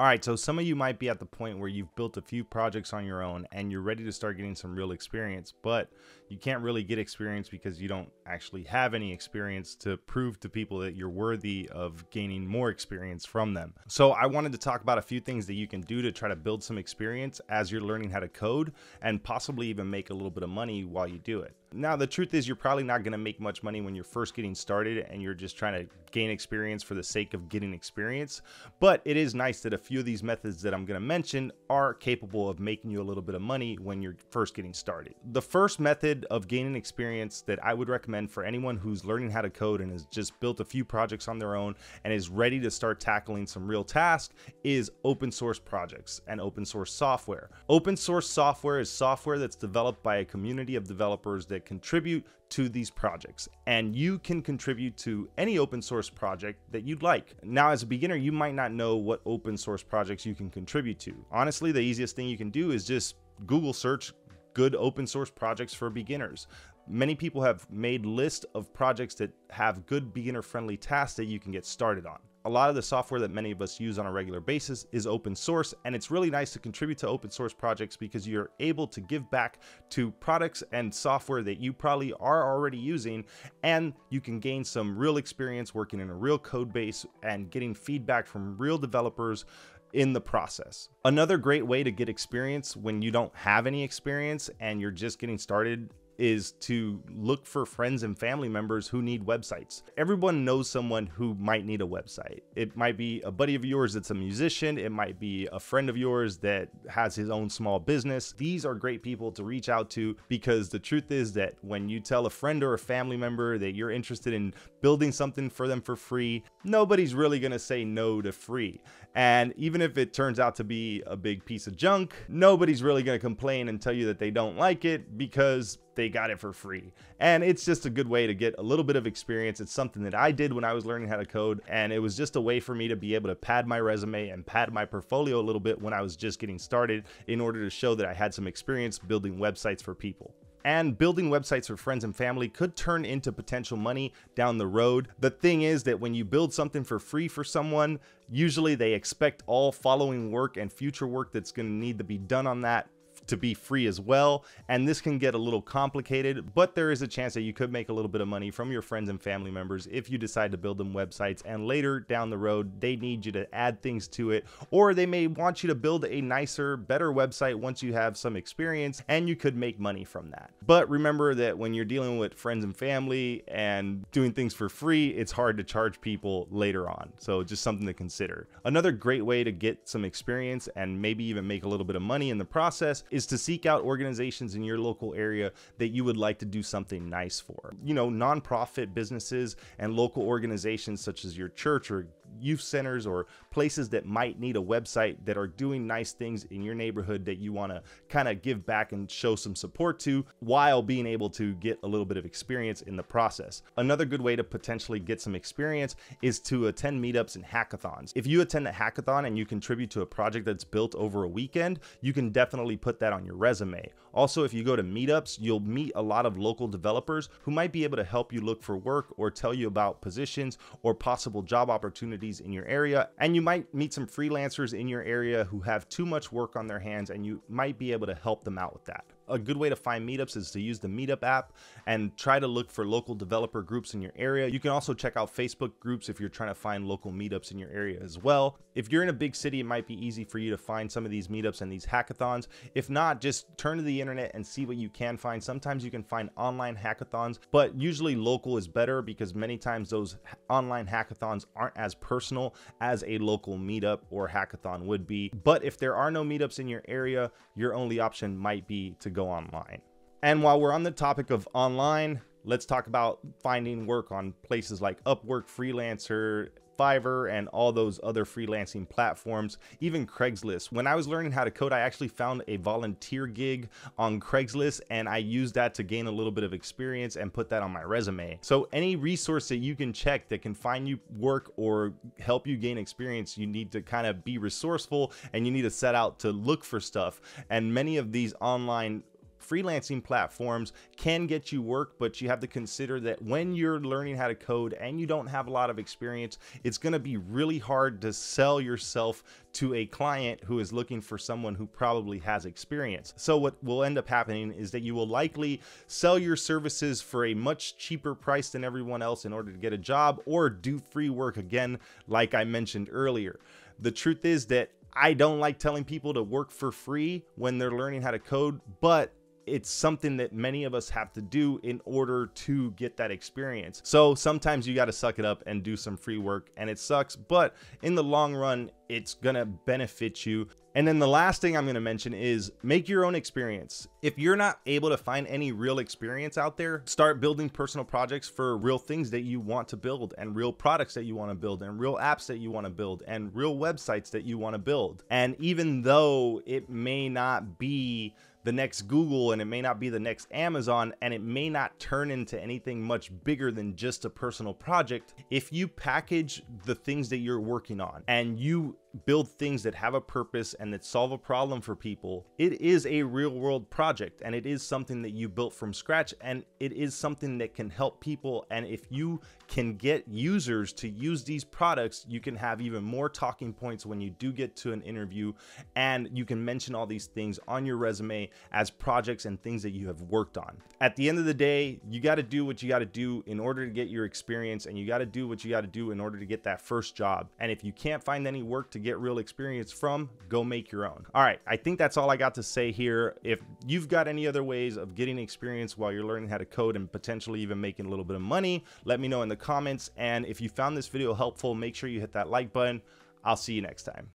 All right, so some of you might be at the point where you've built a few projects on your own and you're ready to start getting some real experience, but you can't really get experience because you don't actually have any experience to prove to people that you're worthy of gaining more experience from them. So, I wanted to talk about a few things that you can do to try to build some experience as you're learning how to code and possibly even make a little bit of money while you do it. Now, the truth is, you're probably not going to make much money when you're first getting started and you're just trying to gain experience for the sake of getting experience. But it is nice that a few of these methods that I'm going to mention are capable of making you a little bit of money when you're first getting started. The first method of gaining experience that I would recommend for anyone who's learning how to code and has just built a few projects on their own and is ready to start tackling some real tasks is open source projects and open source software. Open source software is software that's developed by a community of developers that contribute to these projects and you can contribute to any open source project that you'd like. Now as a beginner you might not know what open source projects you can contribute to. Honestly the easiest thing you can do is just Google search good open source projects for beginners. Many people have made lists of projects that have good beginner friendly tasks that you can get started on a lot of the software that many of us use on a regular basis is open source and it's really nice to contribute to open source projects because you're able to give back to products and software that you probably are already using and you can gain some real experience working in a real code base and getting feedback from real developers in the process. Another great way to get experience when you don't have any experience and you're just getting started is to look for friends and family members who need websites. Everyone knows someone who might need a website. It might be a buddy of yours that's a musician, it might be a friend of yours that has his own small business. These are great people to reach out to because the truth is that when you tell a friend or a family member that you're interested in building something for them for free, nobody's really to say no to free. And even if it turns out to be a big piece of junk, nobody's really to complain and tell you that they don't like it because they got it for free. And it's just a good way to get a little bit of experience. It's something that I did when I was learning how to code, and it was just a way for me to be able to pad my resume and pad my portfolio a little bit when I was just getting started in order to show that I had some experience building websites for people and building websites for friends and family could turn into potential money down the road. The thing is that when you build something for free for someone, usually they expect all following work and future work that's going to need to be done on that to be free as well. And this can get a little complicated, but there is a chance that you could make a little bit of money from your friends and family members if you decide to build them websites. And later down the road, they need you to add things to it, or they may want you to build a nicer, better website once you have some experience, and you could make money from that. But remember that when you're dealing with friends and family and doing things for free, it's hard to charge people later on. So just something to consider. Another great way to get some experience and maybe even make a little bit of money in the process is to seek out organizations in your local area that you would like to do something nice for. You know, nonprofit businesses and local organizations such as your church or youth centers or places that might need a website that are doing nice things in your neighborhood that you want to kind of give back and show some support to while being able to get a little bit of experience in the process. Another good way to potentially get some experience is to attend meetups and hackathons. If you attend a hackathon and you contribute to a project that's built over a weekend, you can definitely put that on your resume. Also, if you go to meetups, you'll meet a lot of local developers who might be able to help you look for work or tell you about positions or possible job opportunities in your area. And you might meet some freelancers in your area who have too much work on their hands and you might be able to help them out with that a good way to find meetups is to use the Meetup app and try to look for local developer groups in your area. You can also check out Facebook groups if you're trying to find local meetups in your area as well. If you're in a big city, it might be easy for you to find some of these meetups and these hackathons. If not, just turn to the internet and see what you can find. Sometimes you can find online hackathons, but usually local is better because many times those online hackathons aren't as personal as a local meetup or hackathon would be. But if there are no meetups in your area, your only option might be to go go online. And while we're on the topic of online, let's talk about finding work on places like Upwork, Freelancer, Fiverr, and all those other freelancing platforms, even Craigslist. When I was learning how to code, I actually found a volunteer gig on Craigslist and I used that to gain a little bit of experience and put that on my resume. So any resource that you can check that can find you work or help you gain experience, you need to kind of be resourceful and you need to set out to look for stuff. And many of these online freelancing platforms can get you work, but you have to consider that when you're learning how to code and you don't have a lot of experience, it's going to be really hard to sell yourself to a client who is looking for someone who probably has experience. So what will end up happening is that you will likely sell your services for a much cheaper price than everyone else in order to get a job or do free work again, like I mentioned earlier. The truth is that I don't like telling people to work for free when they're learning how to code, but it's something that many of us have to do in order to get that experience. So sometimes you got to suck it up and do some free work and it sucks, but in the long run, it's to benefit you. And then the last thing I'm to mention is make your own experience. If you're not able to find any real experience out there, start building personal projects for real things that you want to build and real products that you want to build and real apps that you want to build and real websites that you want to build. And even though it may not be the next Google and it may not be the next Amazon and it may not turn into anything much bigger than just a personal project. If you package the things that you're working on and you build things that have a purpose and that solve a problem for people, it is a real world project and it is something that you built from scratch and it is something that can help people. And if you can get users to use these products, you can have even more talking points when you do get to an interview and you can mention all these things on your resume as projects and things that you have worked on. At the end of the day, you got to do what you got to do in order to get your experience and you got to do what you got to do in order to get that first job. And if you can't find any work to get real experience from, go make your own. All right, I think that's all I got to say here. If you've got any other ways of getting experience while you're learning how to code and potentially even making a little bit of money, let me know in the comments. And if you found this video helpful, make sure you hit that like button. I'll see you next time.